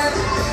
Amen.